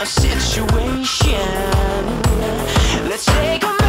a situation. Let's take a